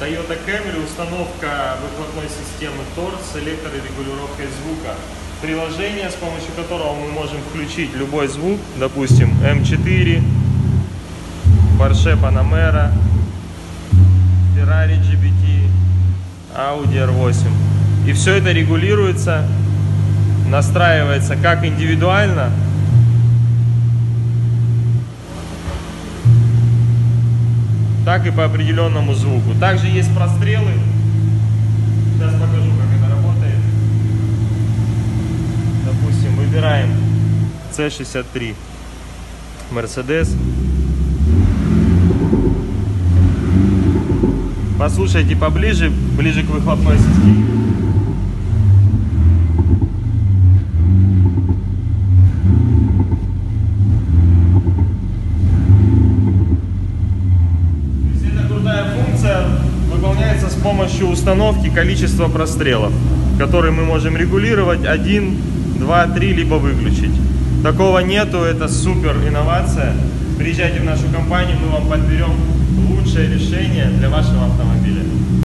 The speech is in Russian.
Toyota Camry установка выхлопной системы TOR с электрорегулировкой звука. Приложение, с помощью которого мы можем включить любой звук, допустим, M4, Porsche Panamera, Ferrari GBT, Audi R8. И все это регулируется, настраивается как индивидуально, так и по определенному звуку. Также есть прострелы. Сейчас покажу, как это работает. Допустим, выбираем C63 Mercedes. Послушайте поближе, ближе к выхлопной системе. Помощью установки количества прострелов, которые мы можем регулировать 1, 2, 3, либо выключить. Такого нету, это супер инновация. Приезжайте в нашу компанию, мы вам подберем лучшее решение для вашего автомобиля.